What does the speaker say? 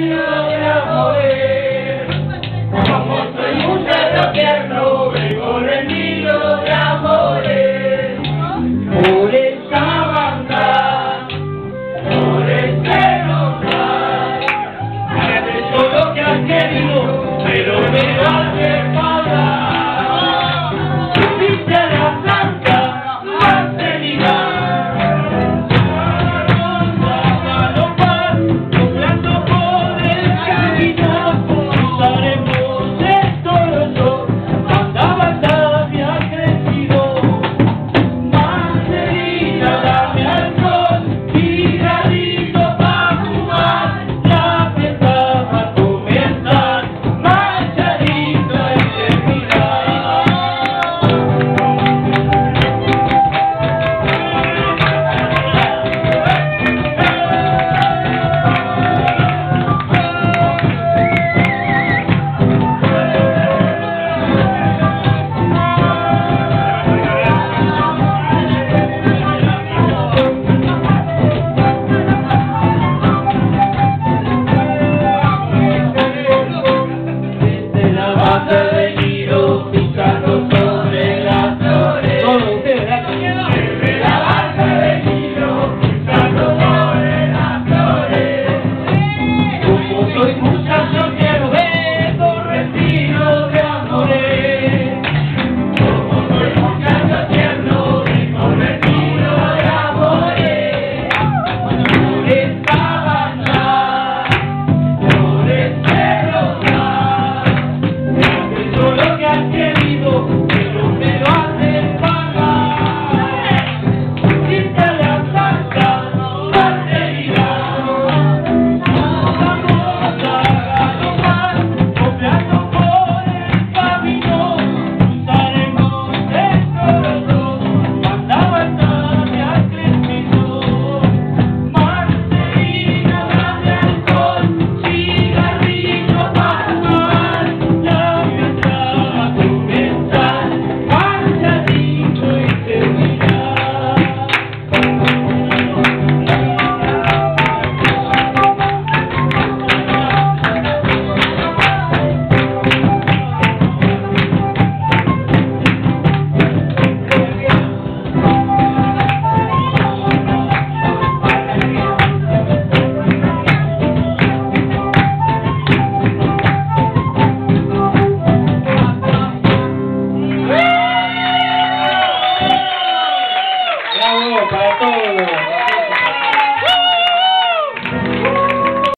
Yeah, yeah, Father. para.